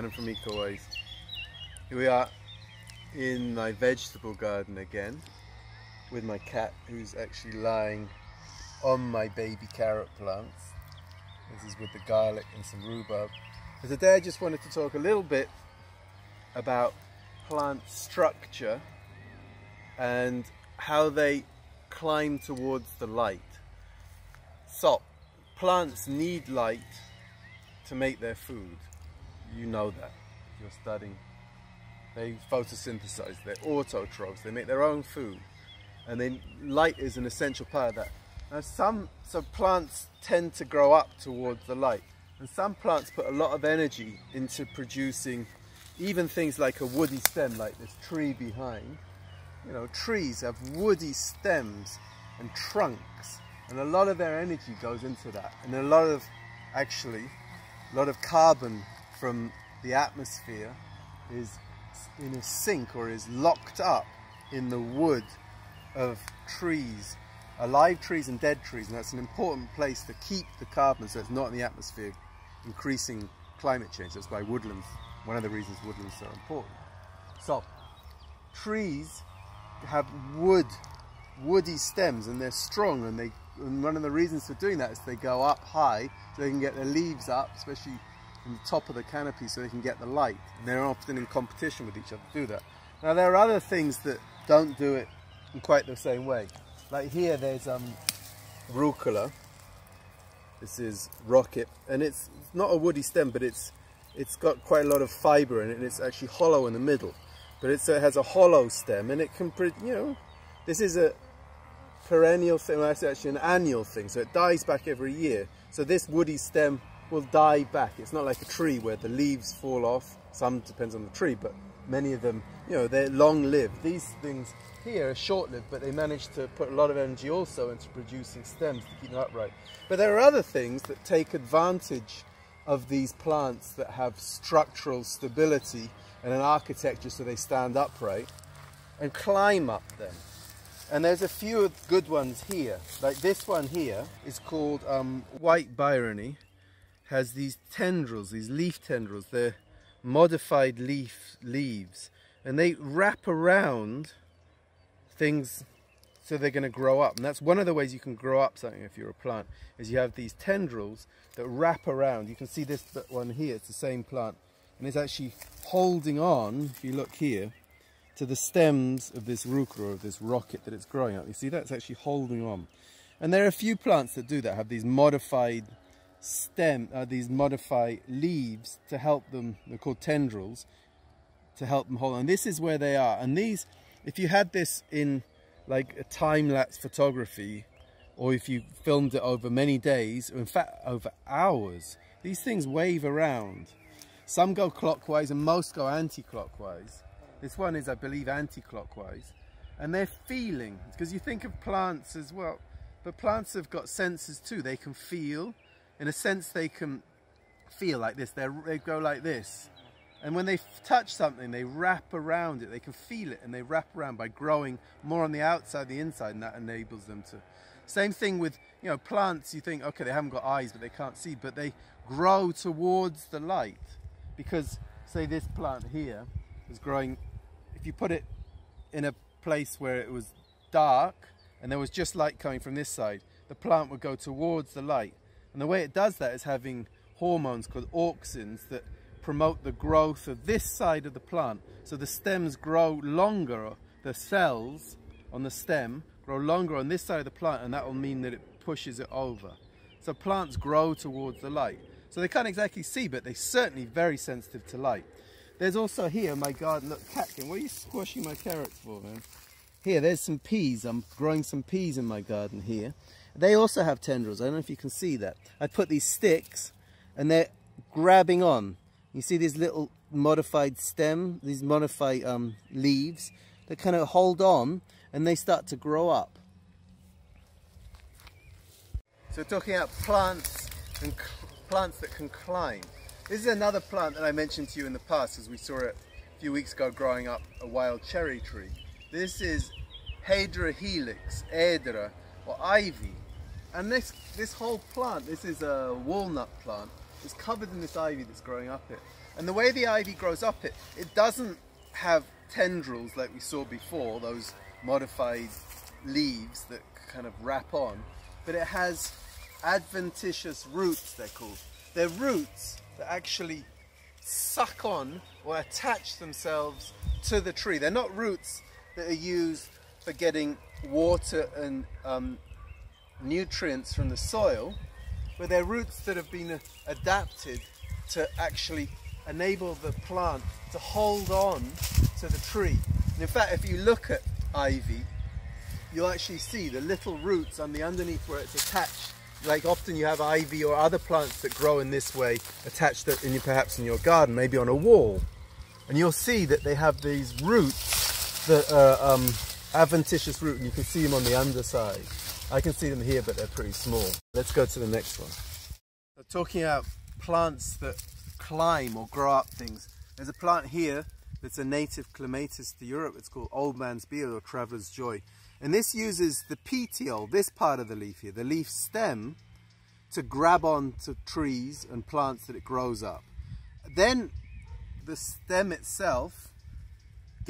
Adam from Ecowise. Here we are in my vegetable garden again with my cat who's actually lying on my baby carrot plants. This is with the garlic and some rhubarb. But today I just wanted to talk a little bit about plant structure and how they climb towards the light. So, plants need light to make their food. You know that. If you're studying. They photosynthesize. They're autotrophs. They make their own food. And then light is an essential part of that. Now some so plants tend to grow up towards the light. And some plants put a lot of energy into producing even things like a woody stem like this tree behind. You know, trees have woody stems and trunks and a lot of their energy goes into that. And a lot of, actually, a lot of carbon from the atmosphere is in a sink or is locked up in the wood of trees, alive trees and dead trees. And that's an important place to keep the carbon so it's not in the atmosphere, increasing climate change. That's why woodlands, one of the reasons woodlands are so important. So, trees have wood, woody stems and they're strong and they and one of the reasons for doing that is they go up high so they can get their leaves up, especially from the top of the canopy so they can get the light. And they're often in competition with each other to do that. Now there are other things that don't do it in quite the same way. Like here there's um, rucola. This is rocket and it's, not a woody stem but it's it's got quite a lot of fiber in it and it's actually hollow in the middle. But it has a hollow stem and it can, you know, this is a, perennial thing, well, it's actually an annual thing, so it dies back every year. So this woody stem will die back. It's not like a tree where the leaves fall off. Some depends on the tree, but many of them, you know, they're long-lived. These things here are short-lived, but they manage to put a lot of energy also into producing stems to keep them upright. But there are other things that take advantage of these plants that have structural stability and an architecture so they stand upright and climb up them. And there's a few good ones here. Like this one here is called um, White Bryony. Has these tendrils, these leaf tendrils. They're modified leaf leaves. And they wrap around things so they're going to grow up. And that's one of the ways you can grow up something if you're a plant, is you have these tendrils that wrap around. You can see this one here, it's the same plant. And it's actually holding on, if you look here, to the stems of this rucola, of this rocket that it's growing up. You see that's actually holding on. And there are a few plants that do that, have these modified stem, uh, these modified leaves to help them, they're called tendrils, to help them hold on. This is where they are. And these, if you had this in like a time-lapse photography, or if you filmed it over many days, or in fact over hours, these things wave around. Some go clockwise and most go anti-clockwise. This one is, I believe, anti-clockwise. And they're feeling, because you think of plants as well, but plants have got senses too. They can feel. In a sense, they can feel like this. They're, they go like this. And when they touch something, they wrap around it. They can feel it and they wrap around by growing more on the outside, the inside, and that enables them to. Same thing with, you know, plants. You think, okay, they haven't got eyes, but they can't see, but they grow towards the light. Because, say, this plant here is growing if you put it in a place where it was dark and there was just light coming from this side, the plant would go towards the light. And the way it does that is having hormones called auxins that promote the growth of this side of the plant. So the stems grow longer, the cells on the stem grow longer on this side of the plant and that will mean that it pushes it over. So plants grow towards the light. So they can't exactly see, but they're certainly very sensitive to light. There's also here my garden, look, Catkin, what are you squashing my carrots for, man? Here, there's some peas. I'm growing some peas in my garden here. They also have tendrils. I don't know if you can see that. I put these sticks and they're grabbing on. You see these little modified stem, these modified um, leaves that kind of hold on and they start to grow up. So talking about plants and plants that can climb. This is another plant that I mentioned to you in the past as we saw it a few weeks ago growing up a wild cherry tree. This is Hedera helix, Edra, or ivy. And this, this whole plant, this is a walnut plant, is covered in this ivy that's growing up it. And the way the ivy grows up, it, it doesn't have tendrils like we saw before, those modified leaves that kind of wrap on, but it has adventitious roots, they're called. They're roots that actually suck on or attach themselves to the tree. They're not roots that are used for getting water and um, nutrients from the soil, but they're roots that have been adapted to actually enable the plant to hold on to the tree. And in fact, if you look at ivy, you'll actually see the little roots on the underneath where it's attached. Like often you have ivy or other plants that grow in this way attached in your, perhaps in your garden, maybe on a wall. And you'll see that they have these roots that are um, adventitious root and you can see them on the underside. I can see them here, but they're pretty small. Let's go to the next one. So talking about plants that climb or grow up things. There's a plant here that's a native clematis to Europe. It's called Old Man's Beard or Traveler's Joy. And this uses the petiole, this part of the leaf here, the leaf stem, to grab onto trees and plants that it grows up. Then the stem itself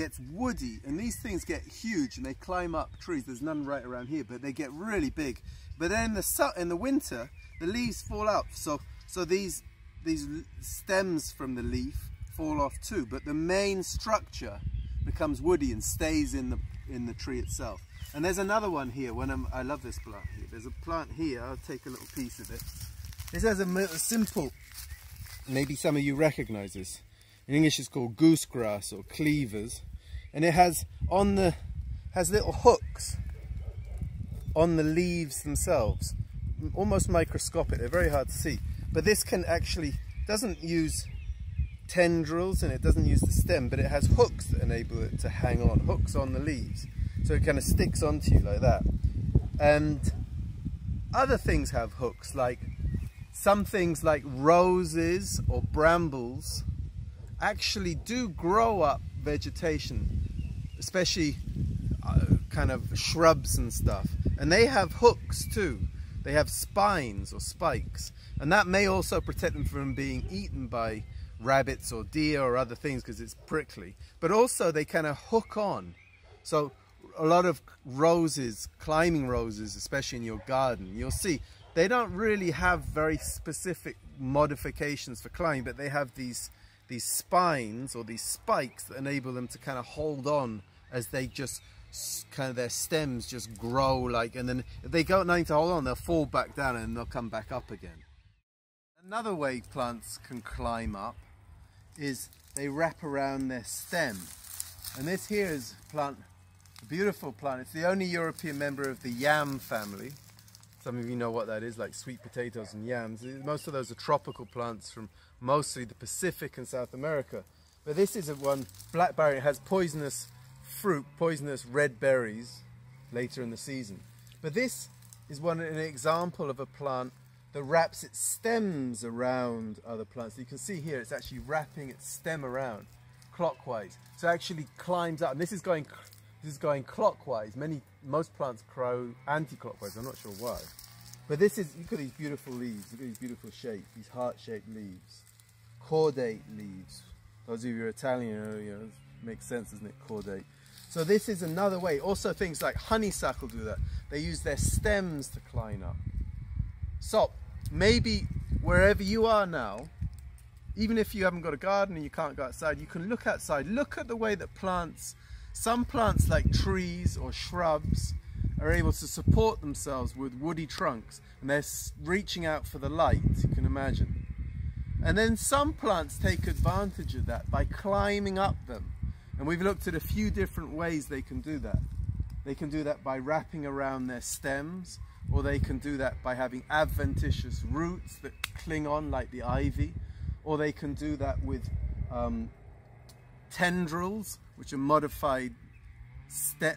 gets woody and these things get huge and they climb up trees. There's none right around here, but they get really big. But then in the, in the winter, the leaves fall out. So, so these, these stems from the leaf fall off too, but the main structure becomes woody and stays in the, in the tree itself. And there's another one here. When I'm, I love this plant here. There's a plant here. I'll take a little piece of it. This has a, a simple, maybe some of you recognize this. In English it's called goosegrass or cleavers. And it has on the, has little hooks on the leaves themselves. Almost microscopic, they're very hard to see. But this can actually, doesn't use tendrils and it doesn't use the stem, but it has hooks that enable it to hang on, hooks on the leaves. So it kind of sticks onto you like that. And other things have hooks, like some things like roses or brambles actually do grow up vegetation, especially uh, kind of shrubs and stuff. And they have hooks too. They have spines or spikes. And that may also protect them from being eaten by rabbits or deer or other things because it's prickly. But also they kind of hook on. So a lot of roses, climbing roses, especially in your garden, you'll see they don't really have very specific modifications for climbing, but they have these these spines or these spikes that enable them to kind of hold on as they just kind of their stems just grow like and then if they got nothing to hold on they'll fall back down and they'll come back up again. Another way plants can climb up is they wrap around their stem. And this here is plant, a beautiful plant. It's the only European member of the yam family. Some of you know what that is, like sweet potatoes and yams. Most of those are tropical plants from mostly the Pacific and South America. But this is a one, black bryony, it has poisonous fruit, poisonous red berries later in the season. But this is one an example of a plant that wraps its stems around other plants. You can see here it's actually wrapping its stem around clockwise. So it actually climbs up. And this is going this is going clockwise. Many most plants grow anti-clockwise. I'm not sure why. But this is look at these beautiful leaves. Look at these beautiful shapes, these heart-shaped leaves. Cordate leaves. Those of you who are Italian, you know, makes sense, doesn't it? Cordate. So this is another way. Also things like honeysuckle do that. They use their stems to climb up. So maybe wherever you are now, even if you haven't got a garden and you can't go outside, you can look outside. Look at the way that plants, some plants like trees or shrubs, are able to support themselves with woody trunks and they're reaching out for the light, you can imagine. And then some plants take advantage of that by climbing up them. And we've looked at a few different ways they can do that. They can do that by wrapping around their stems or they can do that by having adventitious roots that cling on like the ivy, or they can do that with um, tendrils, which are modified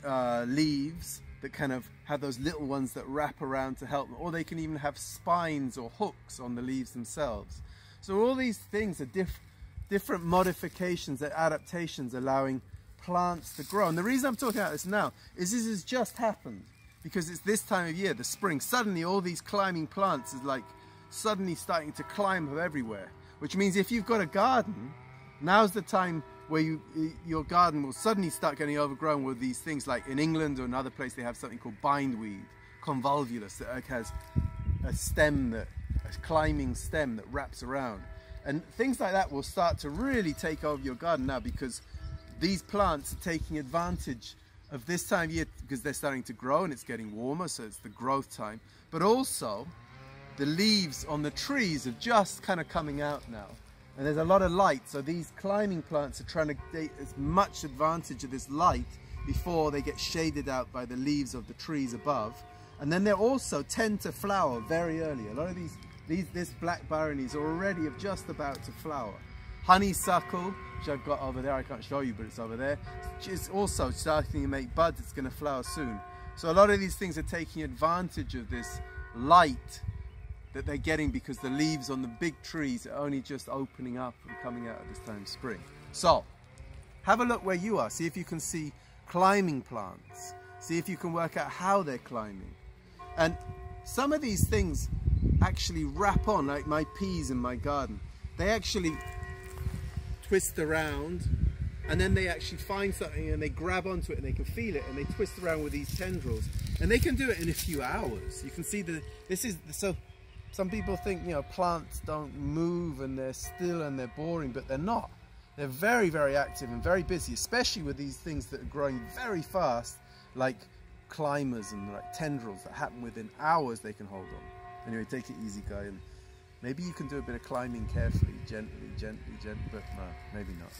uh, leaves that kind of have those little ones that wrap around to help them, or they can even have spines or hooks on the leaves themselves. So all these things are diff different modifications and adaptations allowing plants to grow. And the reason I'm talking about this now is this has just happened because it's this time of year, the spring. Suddenly all these climbing plants is like suddenly starting to climb everywhere. which means if you've got a garden, now's the time where you, your garden will suddenly start getting overgrown with these things like in England or another place they have something called bindweed, convolvulus, that has a stem that, a climbing stem that wraps around. And things like that will start to really take over your garden now because these plants are taking advantage of this time of year because they're starting to grow and it's getting warmer, so it's the growth time. But also, the leaves on the trees are just kind of coming out now. And there's a lot of light, so these climbing plants are trying to take as much advantage of this light before they get shaded out by the leaves of the trees above. And then they also tend to flower very early. A lot of these, these this black bryonies are already just about to flower. Honeysuckle, which I've got over there, I can't show you, but it's over there. It's also starting to make buds, it's gonna flower soon. So a lot of these things are taking advantage of this light that they're getting because the leaves on the big trees are only just opening up and coming out at this time of spring. So, have a look where you are. See if you can see climbing plants. See if you can work out how they're climbing. And some of these things actually wrap on, like my peas in my garden. They actually twist around and then they actually find something and they grab onto it and they can feel it and they twist around with these tendrils and they can do it in a few hours. You can see that this is, so some people think, you know, plants don't move and they're still and they're boring, but they're not. They're very, very active and very busy, especially with these things that are growing very fast, like climbers and like tendrils that happen within hours they can hold on. Anyway, take it easy, guy, and maybe you can do a bit of climbing carefully, gently, gently, gently, but no, maybe not.